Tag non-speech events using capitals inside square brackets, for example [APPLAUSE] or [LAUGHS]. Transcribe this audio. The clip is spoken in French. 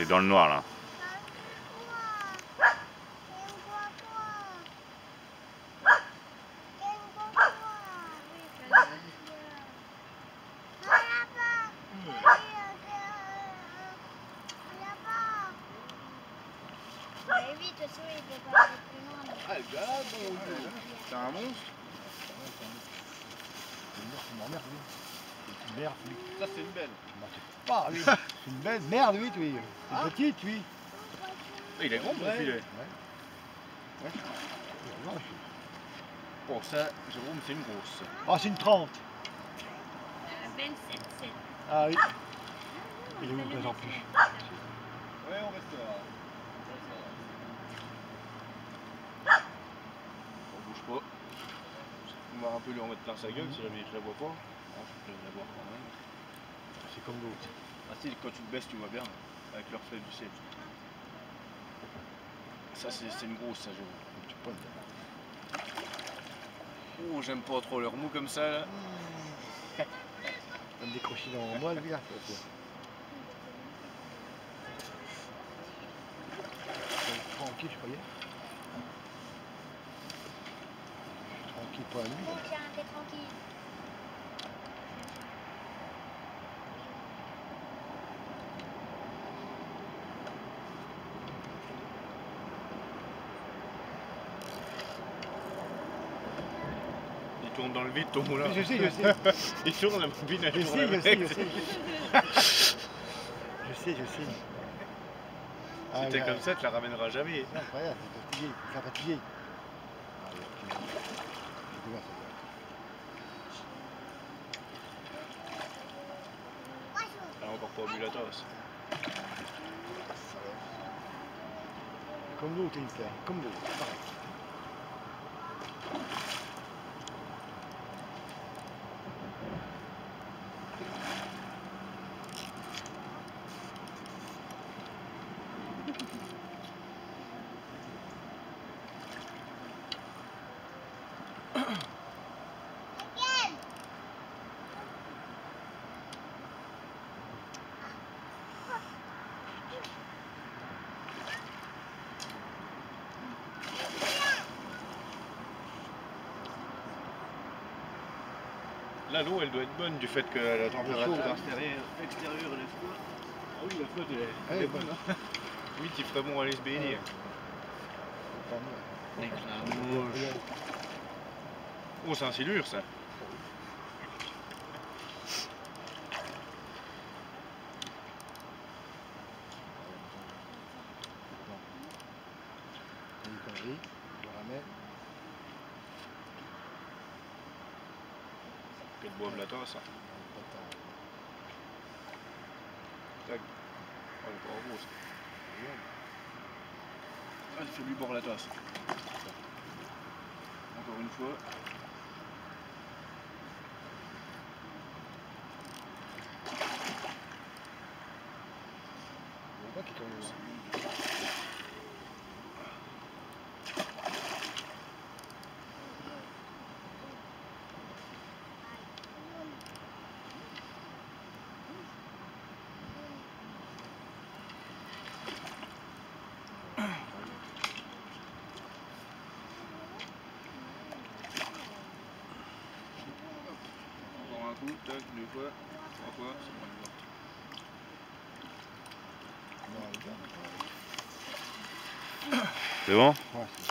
T'es dans le noir là. Mais oui, de toute façon, il peut pas aller plus loin. Ah, le gars, bon Dieu. C'est un monstre C'est une merde, c'est une merde, lui. C'est une merde, lui. Ça c'est une belle. Bah, c'est pas, lui. [LAUGHS] C'est une belle merde, lui, lui. C'est Ah. petite, lui. Il est grand mon Ouais. filet. Ouais. Ouais. Ouais, Bon ça, Jérôme, c'est une grosse. Ah, c'est une 30. Euh, 27, 7. Ah oui. Il est où, le en plus Ouais, on reste là. On bouge pas. On va un peu lui en mettre plein sa gueule si jamais je la vois pas. Je peux la voir quand même. C'est comme l'autre. Ah si, quand tu te baisses, tu vois bien. Avec leur feuille du ciel. Ça, c'est une grosse, ça. Oh, j'aime pas trop leur mou comme ça, là. [LAUGHS] Va me décrocher dans moi, lui, là. Tranquille, je croyais. Tranquille pour la nuit. là. Il tourne dans le vide, ton moulin. Je sais, je sais. [LAUGHS] Il tourne la bobine, elle Je tourne sais, je sais, je sais. [LAUGHS] Je sais, je sais. Ah, Si t'es mais, comme ça, tu la ramèneras jamais. Non, grave, c'est fatigué, c'est fatigué. Ah. Je. Elle a encore pas la tasse. Comme l'autre. Comme l'autre, pareil. Là, l'eau, elle doit être bonne du fait que la température extérieure, extérieure elle est froide. Ah oui, la flotte, elle est, Elle est bonne. hein. [LAUGHS] Oui, il ferait bon aller se baigner. Regarde. Oh, c'est un silure, ça. Le ramène. La hein. Tac. Oh, elle est pas en gros, ça. Ah, il fait lui boire la tasse. Encore une fois. Là. Encore un coup, tac, deux fois, trois fois, c'est bon? C'est bon